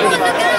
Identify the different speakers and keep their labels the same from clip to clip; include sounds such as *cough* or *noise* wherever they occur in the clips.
Speaker 1: Oh,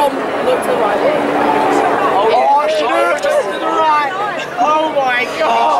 Speaker 1: Tom, to the right.
Speaker 2: Oh, oh, looked to the right. Oh my god.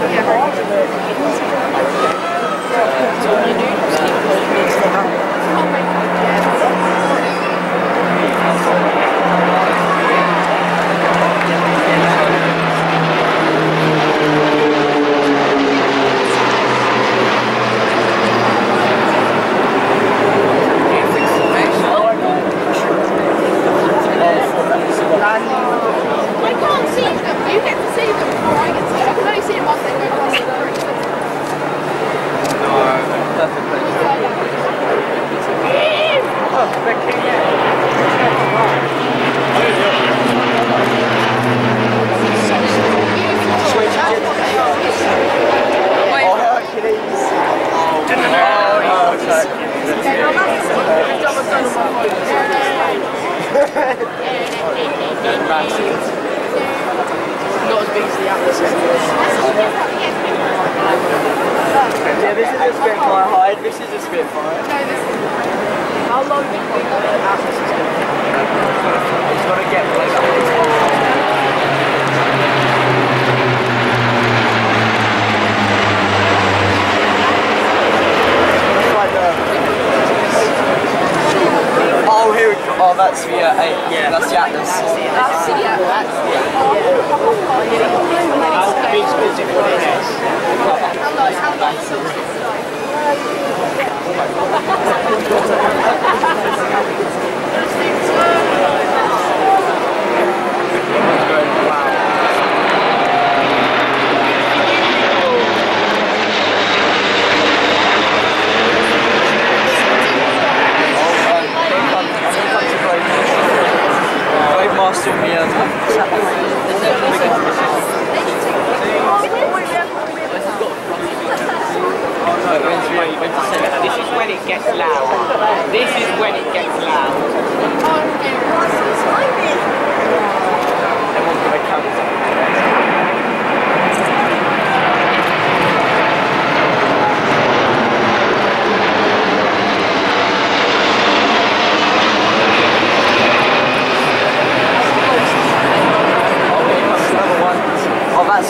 Speaker 2: Yeah, Latvia 8. Yeah. That's yeah, that's Latvia. Latvia. I'll last year we um,
Speaker 3: This is when it gets loud. This is when it gets loud. Everyone's gonna come.
Speaker 2: oh, here comes another one. Oh, that's the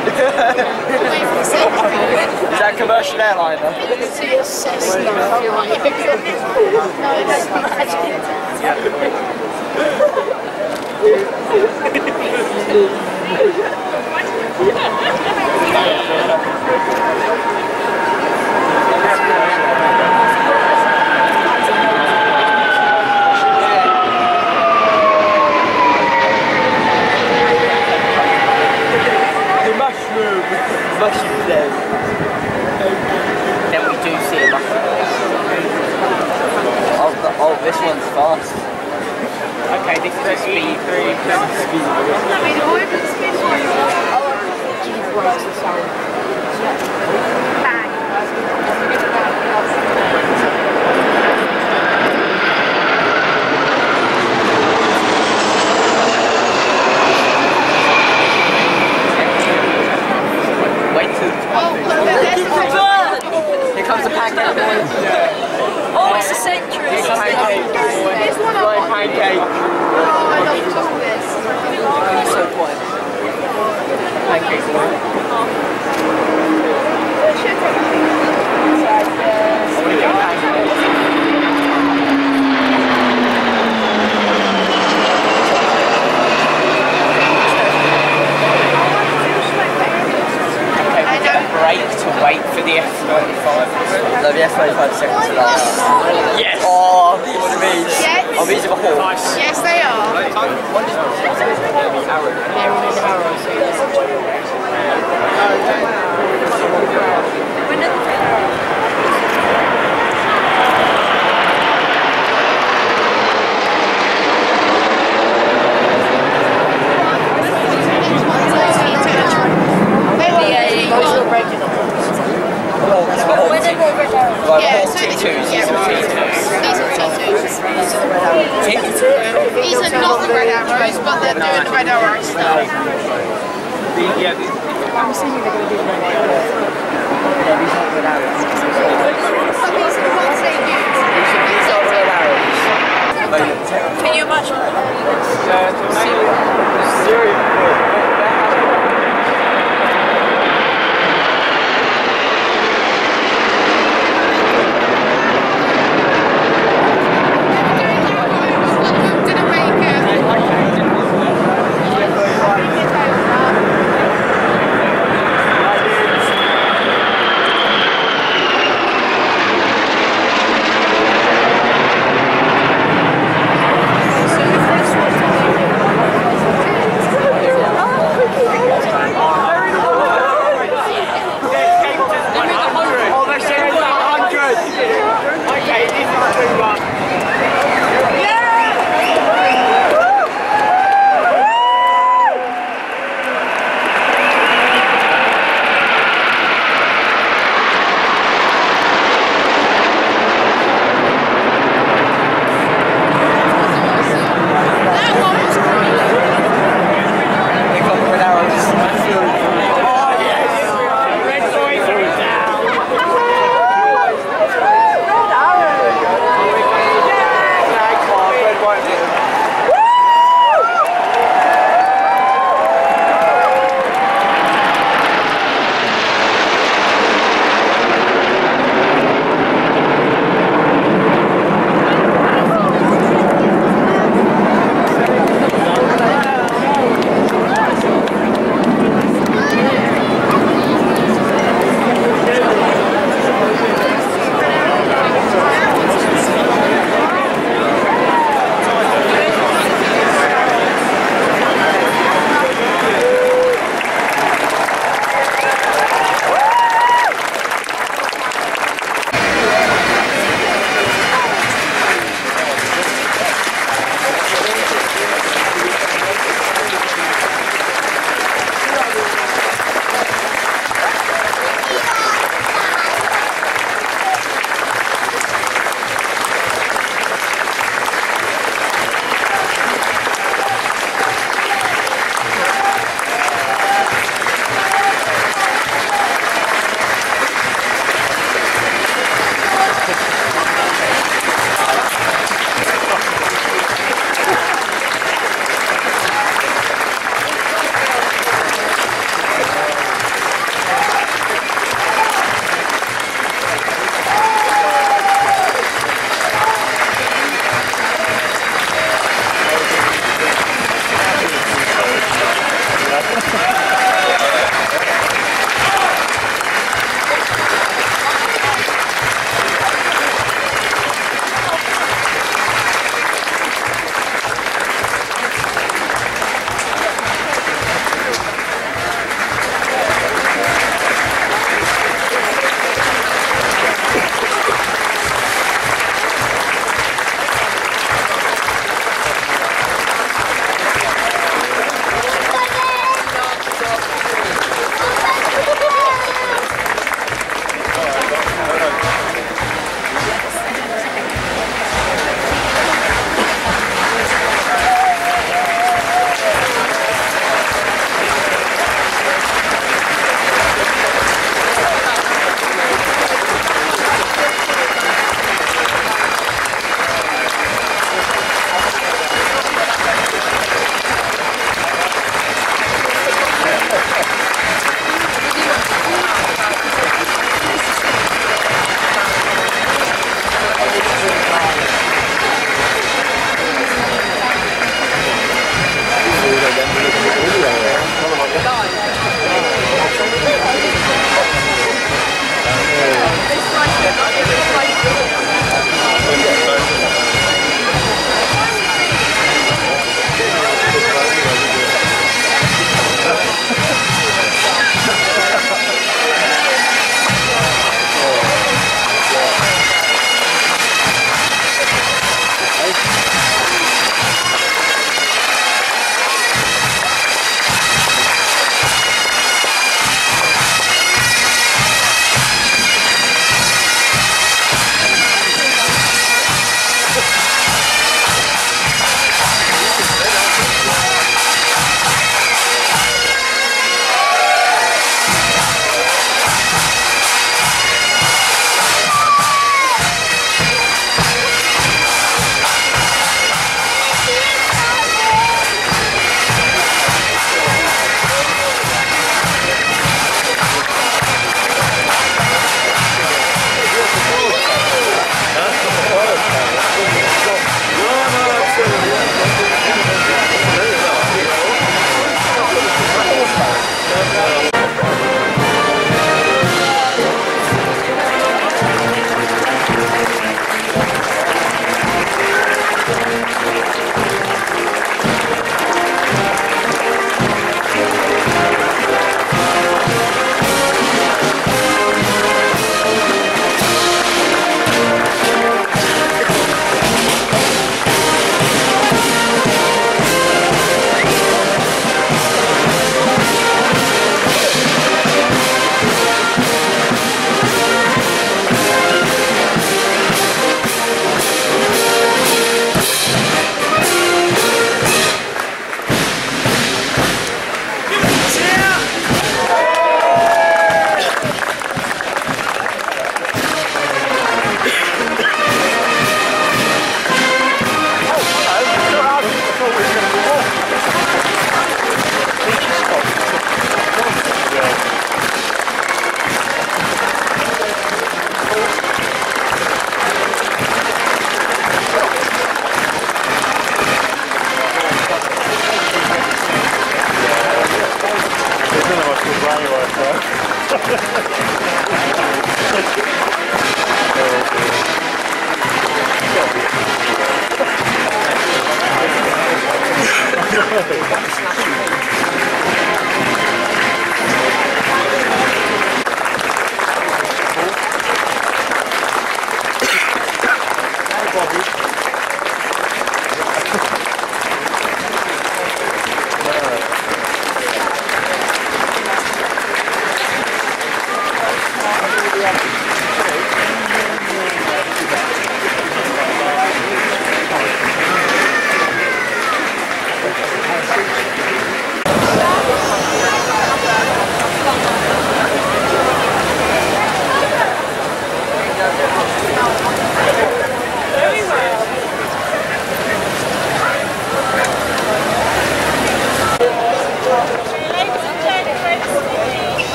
Speaker 2: Is that
Speaker 3: a
Speaker 2: commercial airliner? *laughs* Mushroom day.
Speaker 3: Then we do see a mushroom.
Speaker 2: Oh, the- oh, this one's fast.
Speaker 3: Okay, this is a speed. Wait
Speaker 2: comes the pancake boy.
Speaker 4: Oh, it's a Sentry.
Speaker 3: pancake.
Speaker 5: There's one
Speaker 3: Right,
Speaker 5: want.
Speaker 3: pancake.
Speaker 5: Oh, I love of.
Speaker 2: He's so.
Speaker 3: Pancake. Okay, we get a break to wait for the F-35.
Speaker 2: No, the F-35 seconds to last.
Speaker 3: Yes!
Speaker 2: Oh, what are these?
Speaker 5: Yes.
Speaker 2: Oh, these are the hawks.
Speaker 5: Yes, they are.
Speaker 2: Right,